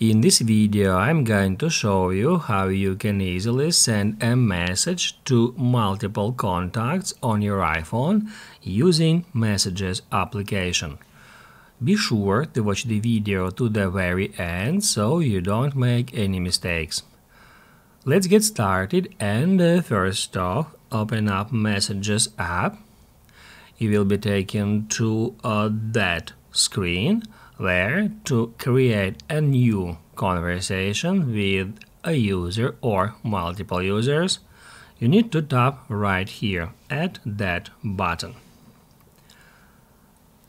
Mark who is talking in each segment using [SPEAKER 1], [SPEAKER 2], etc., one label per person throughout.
[SPEAKER 1] In this video I'm going to show you how you can easily send a message to multiple contacts on your iPhone using Messages application. Be sure to watch the video to the very end so you don't make any mistakes. Let's get started and uh, first off open up Messages app. You will be taken to uh, that screen where to create a new conversation with a user or multiple users, you need to tap right here at that button.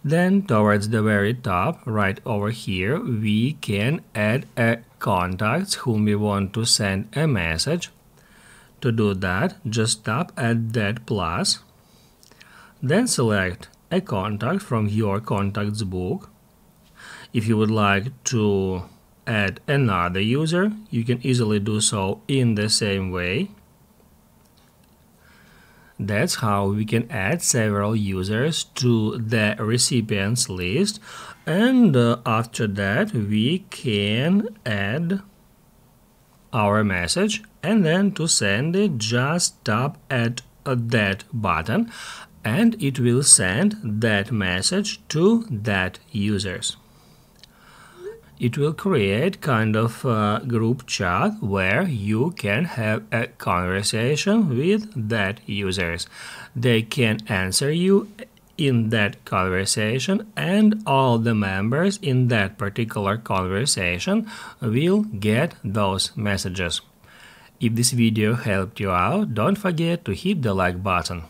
[SPEAKER 1] Then towards the very top, right over here, we can add a contacts whom we want to send a message. To do that, just tap at that plus, then select a contact from your contacts book. If you would like to add another user, you can easily do so in the same way. That's how we can add several users to the recipients list. And uh, after that we can add our message and then to send it just tap at that button and it will send that message to that users it will create kind of group chat where you can have a conversation with that users. They can answer you in that conversation and all the members in that particular conversation will get those messages. If this video helped you out, don't forget to hit the like button.